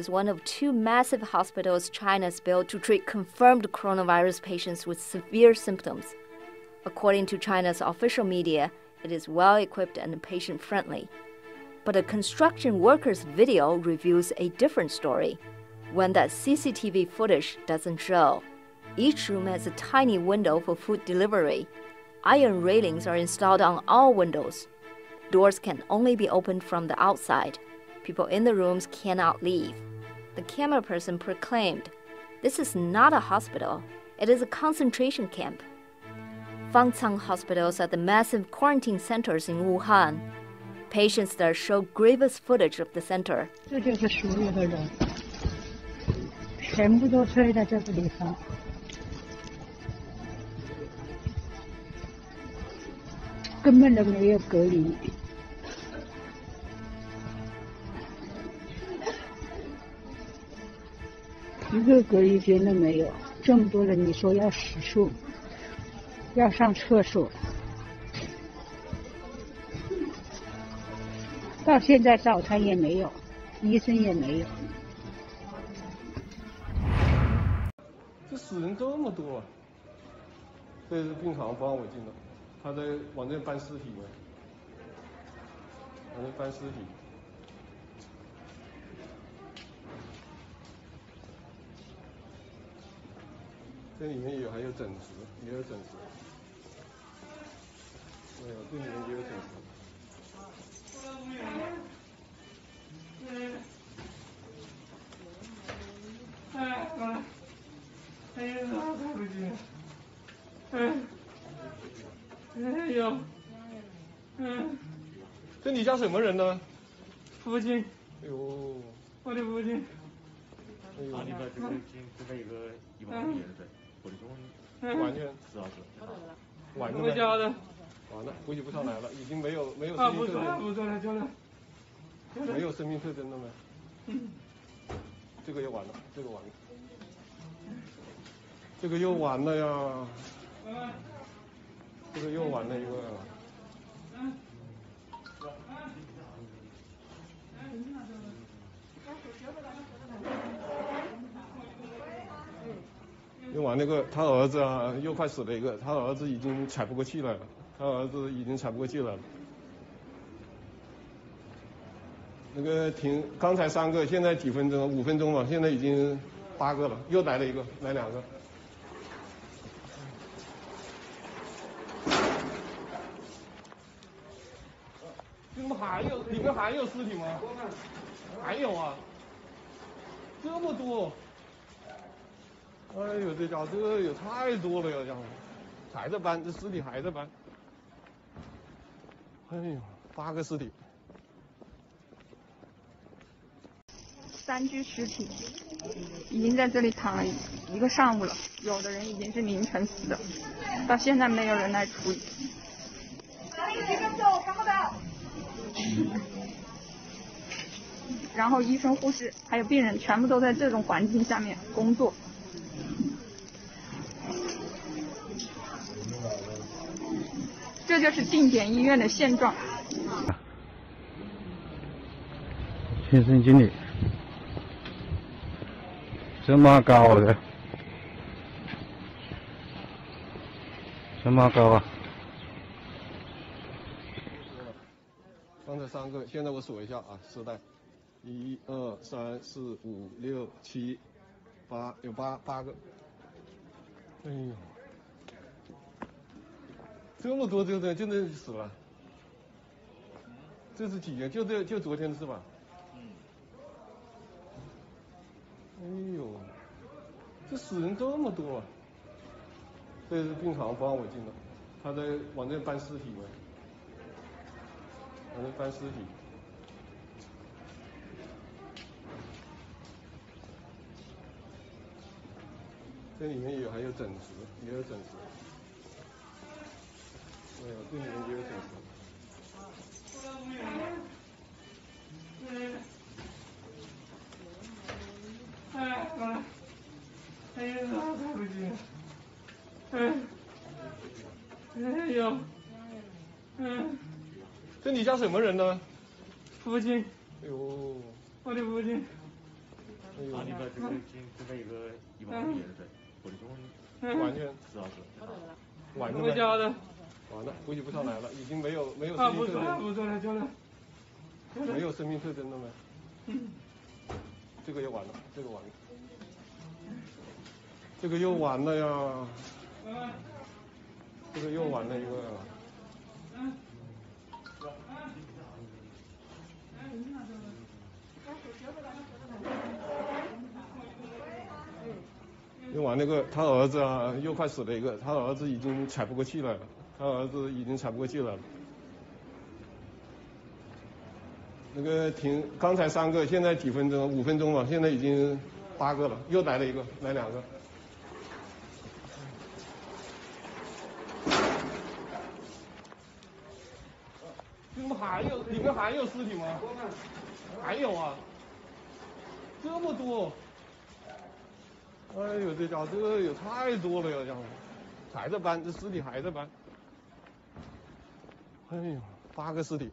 is one of two massive hospitals China's built to treat confirmed coronavirus patients with severe symptoms. According to China's official media, it is well equipped and patient friendly. But a construction worker's video reveals a different story, one that CCTV footage doesn't show. Each room has a tiny window for food delivery. Iron railings are installed on all windows. Doors can only be opened from the outside. People in the rooms cannot leave The camera person proclaimed, This is not a hospital, it is a concentration camp. Fangcang hospitals are the massive quarantine centers in Wuhan. Patients there show grievous footage of the center. 这就是所有的人，全部都睡在这个地方。根本都没有隔离。 一个隔离间都没有，这么多人，你说要洗漱，要上厕所，到现在早餐也没有，医生也没有。这死人这么多，这是病房不让我进的，他在往这搬尸体呢，往这搬尸体。这里面有还有整石，也有整石，没有，这里面也有整石。哎，哎，哎呀，对不起，嗯，哎呦，嗯，这你家什么人呢？父亲，哎呦，我的父亲，哎呦，啊，你们这个就在一个一万米的玻璃中，完全死啊是，完了。我家的，完了，呼吸不上来了，已经没有没有啊，生命了，征，不错了，教练，没有生命特征了没？嗯，这个又完了，这个完了，这个又完了呀，这个又完了一个。又完那个，他儿子啊，又快死了一个，他儿子已经喘不过气来了，他儿子已经喘不过气来了。那个停，刚才三个，现在几分钟？五分钟了，现在已经八个了，又来了一个，来两个。这怎么还有？里面还有尸体吗？还有啊，这么多。哎呦，这家伙这也太多了呀，家伙，还在搬，这尸体还在搬。哎呦，八个尸体。三具尸体已经在这里躺了一个上午了，有的人已经是凌晨死的，到现在没有人来处理。然后医生、护士还有病人全部都在这种环境下面工作。这就是定点医院的现状。先生经理，这么高的，这么高啊！刚才三个，现在我数一下啊，四代，一二三四五六七八，有八八个。哎呦，这么多就这就那死了，这是几天？就这就昨天是吧？哎呦，这死人这么多，这是病房不让我进的，他在往这搬尸体呢，往这搬尸体。这里面有还有整石，也有整石，没有，这里面也有整石。哎，哎，哎呀，对不起，嗯，哎呦，嗯，这你家什么人呢？父亲，哎呦，我的父亲，哎呦啊，里边这个已经正在一个一毛米的玻璃中，完全是啊是。完了我家的，完了，呼吸不上来了，已经没有没有啊，生命特不错了，征，不错了。没有生命特征了没？这个又完了，这个完了，这个又完了呀，这个又完了一个。又完那个，他儿子啊，又快死了一个，他儿子已经喘不过气来了，他儿子已经喘不过气来了。那个停，刚才三个，现在几分钟？五分钟了，现在已经八个了，又来了一个，来两个。怎么还有？里面还有尸体吗？还有啊，这么多。哎呦，这家伙这个也太多了呀，这样还在搬，这尸体还在搬。哎呦，八个尸体。